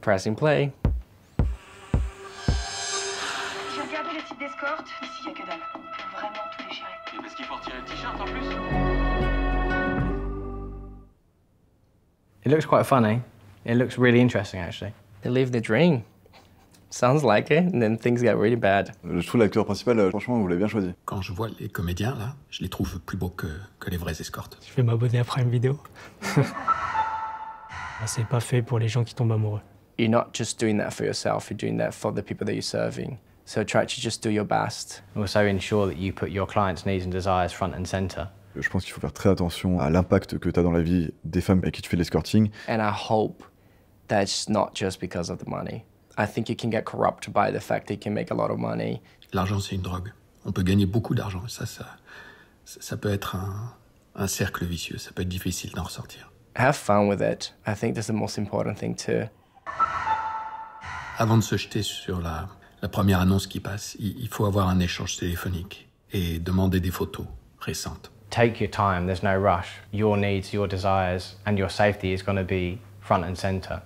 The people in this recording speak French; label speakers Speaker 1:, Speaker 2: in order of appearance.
Speaker 1: Pressing play.
Speaker 2: J'ai regardé les sites d'escorte. Ici, y a que dalle. On peut vraiment tout déchirer.
Speaker 3: Et parce qu'il faut retirer le t-shirt en plus
Speaker 4: It looks quite funny. It looks really interesting, actually.
Speaker 1: They live the dream. Sounds like it, and then things get really bad.
Speaker 5: Je trouve l'acteur principal, euh, franchement, vous l'avez bien choisi.
Speaker 6: Quand je vois les comédiens, là, je les trouve plus beaux que, que les vraies escortes.
Speaker 7: Je vais m'abonner à Prime Video. C'est pas fait pour les gens qui tombent amoureux.
Speaker 1: You're not just doing that for yourself, you're doing that for the people that you're serving. So try to just do your best.
Speaker 4: Also ensure that you put your clients' needs and desires front and center.
Speaker 5: Je pense qu'il faut faire très attention à l'impact que tu as dans la vie des femmes avec qui tu fais l'escorting.
Speaker 1: And I hope that's not just because of the money. I think you can get corrupt by the fact that you can make a lot of money.
Speaker 6: L'argent, c'est une drogue. On peut gagner beaucoup d'argent. Ça, ça, ça, ça peut être un, un cercle vicieux. Ça peut être difficile d'en ressortir.
Speaker 1: Have fun with it. I think that's the most important thing too.
Speaker 6: Avant de se jeter sur la, première annonce qui passe, il, il faut avoir un échange téléphonique et demander des photos récentes.
Speaker 4: Take your time, there's no rush. Your needs, your desires, and your safety is going to be front and center.